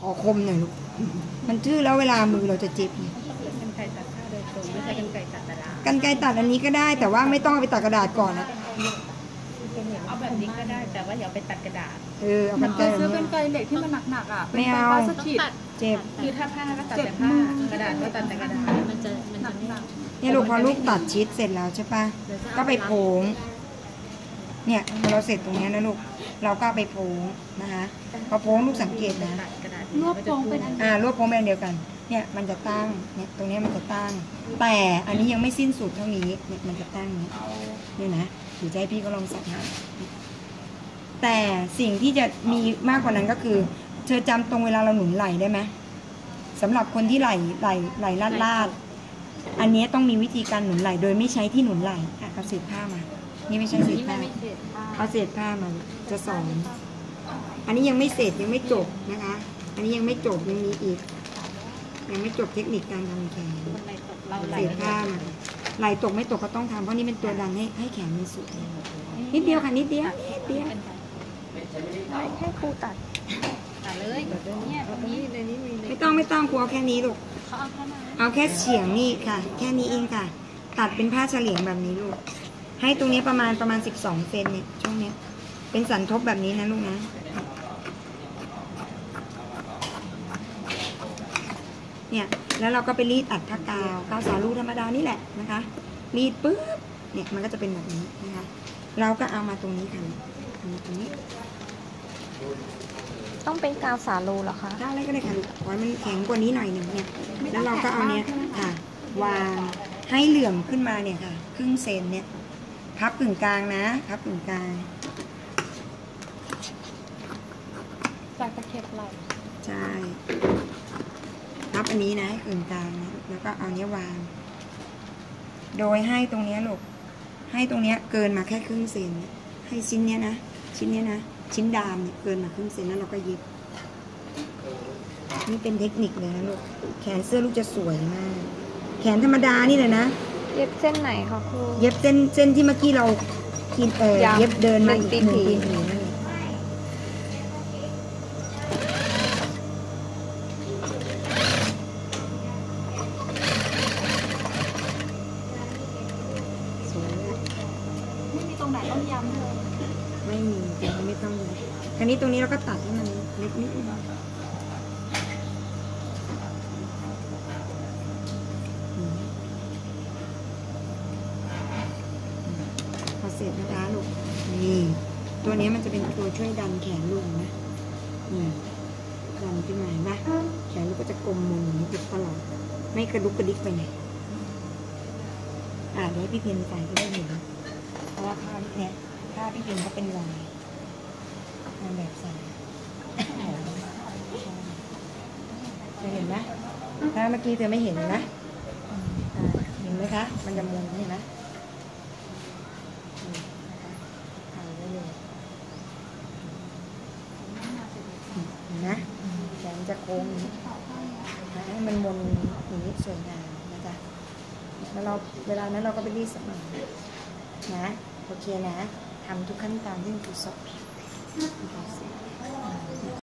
ขอคมหน่อยลูก มันทื่อแล้วเวลามือเราจะเจ็บไงกันไก่ตัดผ้าโดยตรงไม่ใช่กันไก่ตัดกระดาษกันไกรตัดอันนี้ก็ได้ แต่ว่าไม่ต้องเอาไปตัดกระดาษก่อนนะเอาแบบนี้ก็ได้แต่ว่าอย่าไปตัดกระดาษ เออเอามักันนไกรเคยแบบซื้อเป็นี้นไกลเหล็กที่มันหนักๆอะไม่เอาป็นฟฟ้สถิตเจ็บคือถ้าผ้าก็ตัดแต่ผ้ากระดาษก็ตัดแต่กระดาษมันจะมันจะไม่หนักเนี่ยลูกพอลูกตัดชิดเสร็จแล้วใช่ปะก็ไปโพงเนี่ยพอเราเสร็จตรงเนี้ยนะลูกเราก็เอาไปโพงนะคะพอโพงลูกสังเกตนะตัดก ระดาษรวบโปงเป็นอันอ่ารวบโพงเป็นอันเดียวกัน เนี่ยมันจะตั้ง เนี่ยตรงเนี้ยมันจะตั้ง แต่อันนี้ยังไม่สิ้นสุดเท่านี้ เนี่ยมันจะตั้งอย่างนี้ เนี่ยนะเดี๋ยวจะให้พี่ก็ลองสักให้แต่สิ่งที่จะมีมากกว่านั้นก็คือ เธอจำตรงเวลาเราหนุนไหล่ได้ไหมสำหรับคนที่ไหล่ไหล่ไหล่ลาดลาดๆอันเนี้ยต้องมีวิธีการหนุนไหล่โดยไม่ใช้ที่หนุนไหล่อะเอาเศษผ้ามา นี่ไม่ใช่เศษผ้าเอาเศษผ้ามาจะสอน อันนี้ยังไม่เสร็จยังไม่จบนะคะอั นนี้ยังไม่จบยังมีอีก ยังไม่จบเทคนิคการทำแขนคนไหลตกเราไหลเศษผ้ามาไหลตกไม่ตกก็ต้องทำเพราะนี่เป็นตัวดันให้ให้แขนมันสุดนิดเดียวค่ะนิดเดียวนิดเดียวให้ครูตัดตัดเลยเนี่ยตรงนี้ในนี้มีไม่ต้องไม่ต้องกลัวแค่นี้ลูกเขาเอาเข้ามาเอาแค่เฉียงนี่ค่ะ แค่นี้เองค่ะ ตัดเป็นผ้าเฉลียงแบบนี้ลูก ให้ตรงนี้ประมาณประมาณ 12เซนเนี่ยช่วงเนี้ยเป็นสันทบแบบนี้นะลูกนะ เนี่ยแล้วเราก็ไปรีดอัดผ้ากาวกาวสาลูธรรมดานี่แหละนะคะ รีดปุ๊บเนี่ยมันก็จะเป็นแบบนี้นะคะ เราก็เอามาตรงนี้ค่ะเอามาตรงนี้ ต้องเป็นกาวสาลูเหรอคะได้อะไรก็ได้ค่ะลูกขอให้มันแข็งกว่านี้หน่อยหนึ่งเนี่ยแล้วเราก็เอาเนี่ยค่ะ วางให้เหลื่อมขึ้นมาเนี่ยค่ะ ครึ่งเซนเนี่ยพับกึ่งกลางนะพับกึ่งกลางจากตะเข็บไหล่ใช่พับ อันนี้นะให้กึ่งกลางนะแล้วก็เอาเนี้ยวาง โดยให้ตรงเนี้ยลูกให้ตรงเนี้ยเกินมาแค่ครึ่งเซนเนี่ยให้ชิ้นเนี้ยนะชิ้นเนี้ยนะชิ้นดามเนี่ยเกินมาครึ่งเซนแล้วเราก็เย็บนี่เป็นเทคนิคเลยนะลูกแขนเสื้อลูกจะสวยมาก แขนธรรมดานี่เลยนะเย็บเส้นไหนคะครูเย็บเส้นเส้นที่เมื่อกี้เรากินเออยาวเย็บเดินมาอีกหนึ่งห ไม่มีตรงไหนต้องย้ำเลยไม่มีแต่ไม่ต้องเลยคราวนี้ตรงนี้เราก็ตัดให้มันเล็กนิดนึงอืมพอเสร็จนะคะลูก นี่ ตัวนี้มันจะเป็นตัวช่วยดันแขนลูกนะนี่ดันขึ้นมาเห็นปะแขนลูกก็จะกลมมุมอย่างนี้ติดตลอด ไม่กระดุกกระดิกไปไหน อ่าเดี๋ยวพี่เพนใส่ก็ได้เห็นเพ ราะว่าผ้าพี่เนี่ยผ้าพี่เพนเขาเป็นลายนางแบบใส่จะเห็นไหมถ้าเมื่อกี้เธอไม่เห็นนะเห็นไหมคะ มันจะมุนเห็นไหมนะคะถ่ายไว้เลยนไหมแขนจะโค้งนะให้มันมนอย่างนี้สวยงามนะจ๊ะแล้วเราเวลานั้นเราก็ไปรีดสักหน่อย นะ โอเคนะทำทุกขั้นตอนที่ครูสอน